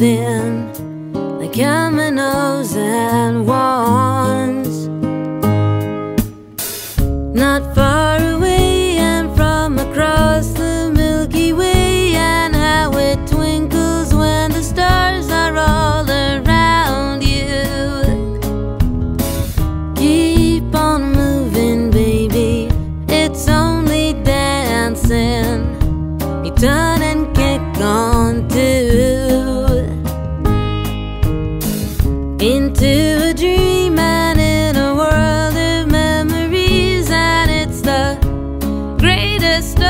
within like dominoes and wands. Not far away and from across the Milky Way, and how it twinkles when the stars are all around you. Keep on moving, baby, it's only dancing. You. into a dream and in a world of memories, and it's the greatest.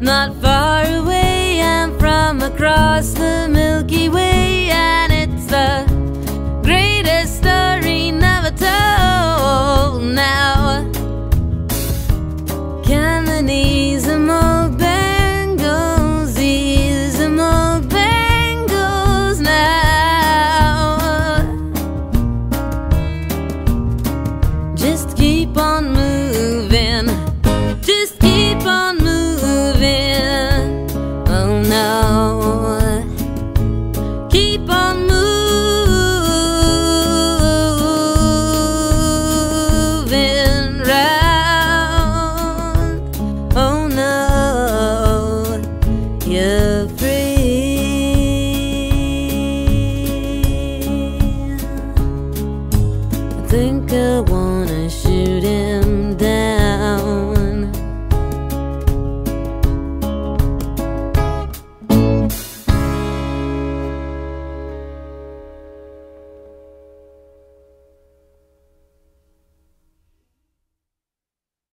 not far away and from across the Milky Way. You're free. I think I wanna shoot him down.